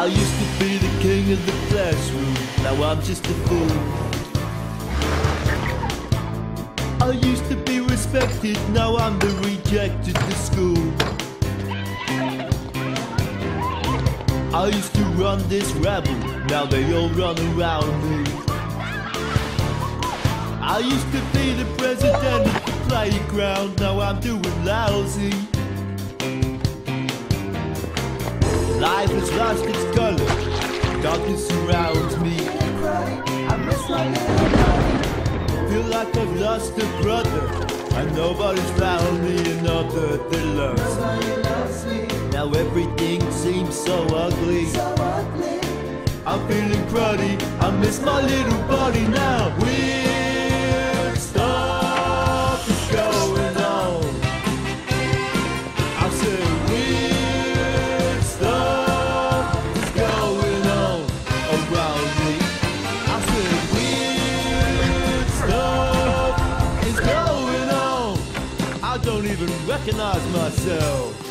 I used to be the king of the classroom, now I'm just a fool. I used to be respected, now I'm the rejected to school. I used to run this rabble, now they all run around me. I used to be the president of the playground, now I'm doing lousy. Life has lost its color, darkness surrounds me. Feel like I've lost a brother, and nobody's found me another that loves me. Now everything seems so ugly. I'm feeling cruddy, I miss my little buddy now. Recognize myself.